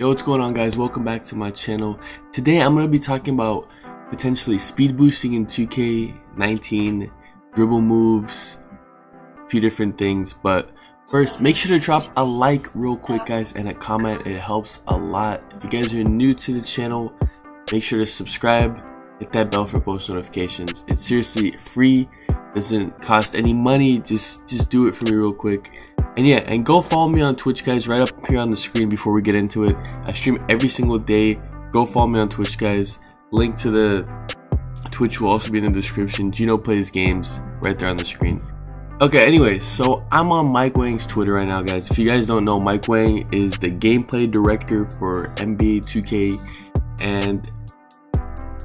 Yo, what's going on guys? Welcome back to my channel. Today I'm going to be talking about potentially speed boosting in 2K19, dribble moves, a few different things. But first, make sure to drop a like real quick guys and a comment. It helps a lot. If you guys are new to the channel, make sure to subscribe, hit that bell for post notifications. It's seriously free, doesn't cost any money. Just, just do it for me real quick. And yeah, and go follow me on Twitch, guys, right up here on the screen before we get into it. I stream every single day. Go follow me on Twitch, guys. Link to the Twitch will also be in the description. Gino plays games right there on the screen. Okay, anyways, so I'm on Mike Wang's Twitter right now, guys. If you guys don't know, Mike Wang is the gameplay director for NBA 2K, and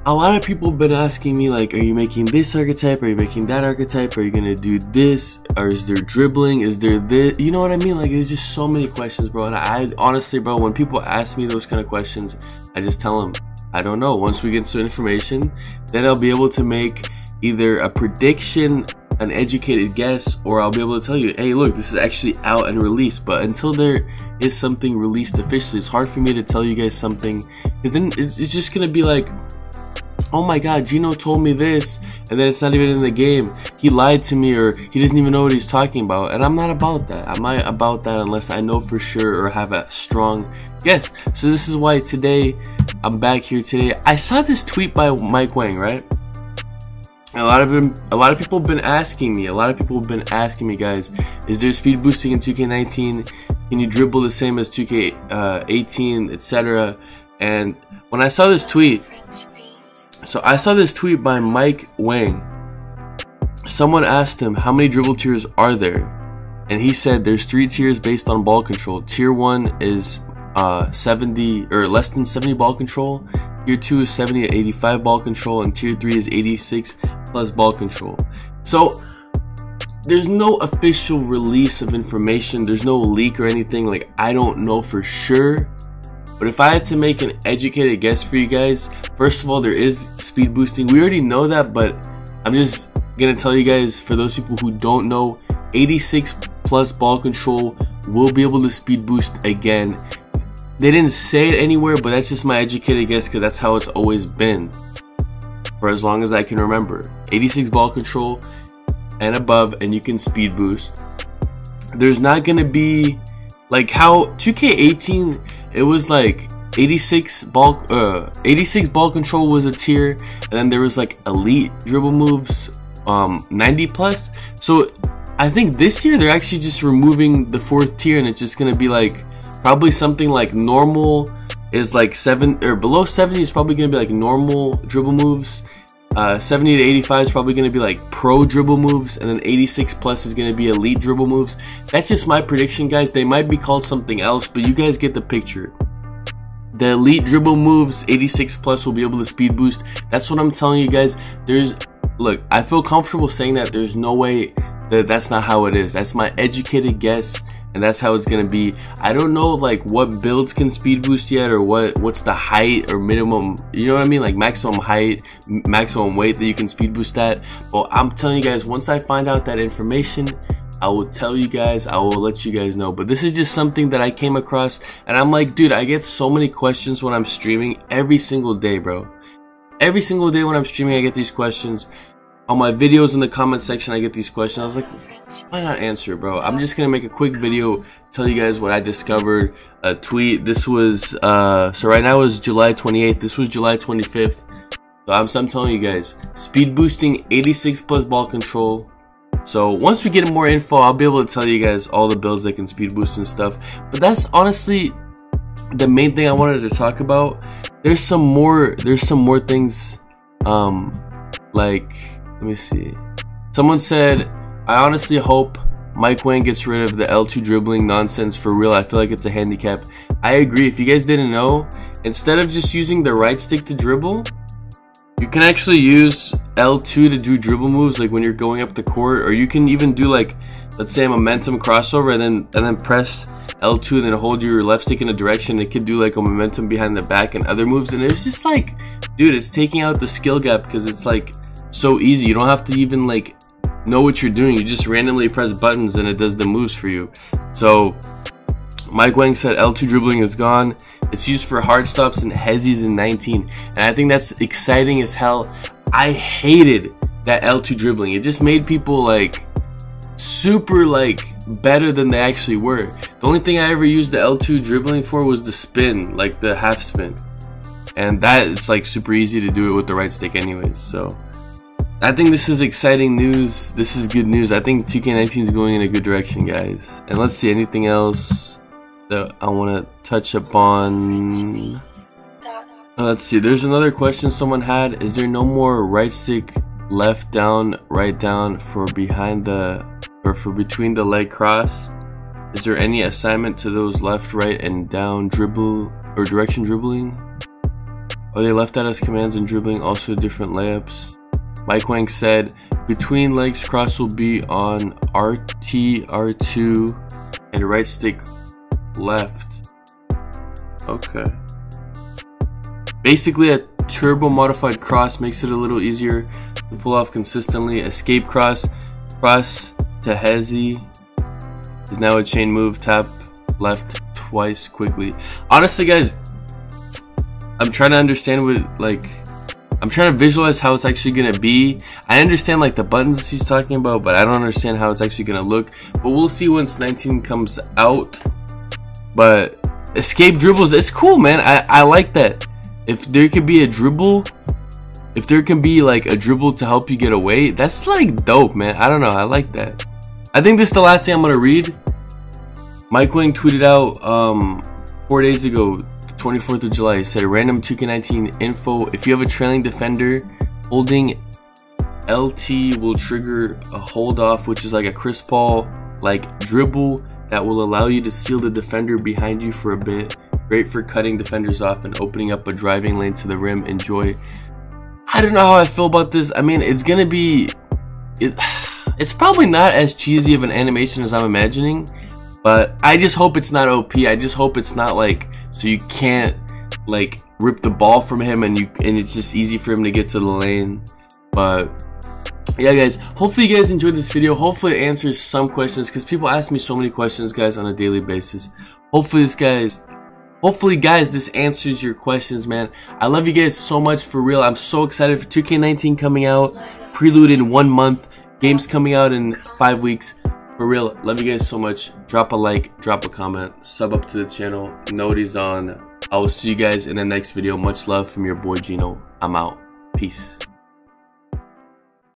a lot of people been asking me like are you making this archetype? Are you making that archetype? Are you gonna do this? Or is there dribbling? Is there this you know what i mean? Like there's just so many questions bro. And i honestly bro when people ask me those kind of questions i just tell them i don't know. Once we get some information then i'll be able to make either a prediction an educated guess or I'll be able to tell you, hey, look, this is actually out and released. But until there is something released officially, it's hard for me to tell you guys something because then it's, it's just gonna be like, oh my god, Gino told me this, and then it's not even in the game. He lied to me, or he doesn't even know what he's talking about. And I'm not about that. I'm not about that unless I know for sure or have a strong guess. So this is why today I'm back here today. I saw this tweet by Mike Wang, right? A lot of them, a lot of people have been asking me. A lot of people have been asking me, guys, is there speed boosting in 2K19? Can you dribble the same as 2K18, uh, etc.? And when I saw this tweet, so I saw this tweet by Mike Wang. Someone asked him how many dribble tiers are there, and he said there's three tiers based on ball control. Tier one is uh, 70 or less than 70 ball control. Tier two is 70 to 85 ball control, and tier three is 86 plus ball control. So there's no official release of information. There's no leak or anything. Like I don't know for sure but if I had to make an educated guess for you guys, first of all, there is speed boosting. We already know that, but I'm just gonna tell you guys, for those people who don't know, 86 plus ball control will be able to speed boost again. They didn't say it anywhere, but that's just my educated guess because that's how it's always been for as long as I can remember. 86 ball control and above, and you can speed boost. There's not gonna be like how 2K18 it was like 86 ball uh 86 ball control was a tier and then there was like elite dribble moves um 90 plus. So i think this year they're actually just removing the fourth tier and it's just gonna be like probably something like normal is like seven or below 70 is probably gonna be like normal dribble moves uh, 70 to 85 is probably going to be like pro dribble moves, and then 86 plus is going to be elite dribble moves. That's just my prediction, guys. They might be called something else, but you guys get the picture. The elite dribble moves, 86 plus will be able to speed boost. That's what I'm telling you guys. There's, look, I feel comfortable saying that there's no way that that's not how it is. That's my educated guess and that's how it's gonna be. I don't know like what builds can speed boost yet or what what's the height or minimum, you know what I mean? Like maximum height, maximum weight that you can speed boost at. But I'm telling you guys, once I find out that information, I will tell you guys, I will let you guys know. But this is just something that I came across and I'm like, dude, I get so many questions when I'm streaming every single day, bro. Every single day when I'm streaming, I get these questions on my videos in the comment section I get these questions. I was like, why not answer bro? I'm just gonna make a quick video, tell you guys what I discovered. A tweet. This was uh so right now is July 28th. This was July 25th. So I'm, so I'm telling you guys, speed boosting 86 plus ball control. So once we get more info, I'll be able to tell you guys all the builds that can speed boost and stuff. But that's honestly the main thing I wanted to talk about. There's some more. There's some more things. Um, like let me see. Someone said, I honestly hope Mike Wang gets rid of the L2 dribbling nonsense for real. I feel like it's a handicap. I agree. If you guys didn't know, instead of just using the right stick to dribble, you can actually use L2 to do dribble moves like when you're going up the court or you can even do like let's say a momentum crossover and then and then press L2 and then hold your left stick in a direction. It could do like a momentum behind the back and other moves and it's just like dude, it's taking out the skill gap because it's like so easy. You don't have to even like know what you're doing. You just randomly press buttons and it does the moves for you. So Mike Wang said L2 dribbling is gone. It's used for hard stops and hezzies in 19. And I think that's exciting as hell. I hated that L2 dribbling. It just made people like super like better than they actually were. The only thing I ever used the L2 dribbling for was the spin, like the half spin. And that is like super easy to do it with the right stick anyways. So I think this is exciting news. This is good news. I think 2K19 is going in a good direction, guys. And let's see anything else that I want to touch upon. Uh, let's see. There's another question someone had. Is there no more right stick left down, right down for behind the or for between the leg cross? Is there any assignment to those left, right, and down dribble or direction dribbling? Are they left out as commands and dribbling also different layups? Mike Wang said, between legs cross will be on RT, R2, and right stick left. Okay. Basically, a turbo modified cross makes it a little easier to pull off consistently. Escape cross, cross to hezzy is now a chain move. Tap left twice quickly. Honestly, guys, I'm trying to understand what like I'm trying to visualize how it's actually gonna be. I understand like the buttons he's talking about, but I don't understand how it's actually gonna look. But we'll see once 19 comes out. But escape dribbles, it's cool, man. I, I like that. If there could be a dribble, if there can be like a dribble to help you get away, that's like dope, man. I don't know. I like that. I think this is the last thing I'm gonna read. Mike Wang tweeted out um, four days ago 24th of July. Said random 2K19 info. If you have a trailing defender, holding LT will trigger a hold off, which is like a Chris Paul like dribble that will allow you to seal the defender behind you for a bit. Great for cutting defenders off and opening up a driving lane to the rim. Enjoy. I don't know how I feel about this. I mean, it's gonna be. It, it's probably not as cheesy of an animation as I'm imagining, but I just hope it's not OP. I just hope it's not like so you can't like rip the ball from him and you and it's just easy for him to get to the lane. But yeah guys hopefully you guys enjoyed this video. Hopefully it answers some questions because people ask me so many questions guys on a daily basis. Hopefully this guys hopefully guys this answers your questions man. I love you guys so much for real. I'm so excited for 2k19 coming out. Prelude in one month. Games coming out in five weeks for real, love you guys so much. Drop a like, drop a comment, sub up to the channel, notice on. I will see you guys in the next video. Much love from your boy Gino. I'm out. Peace.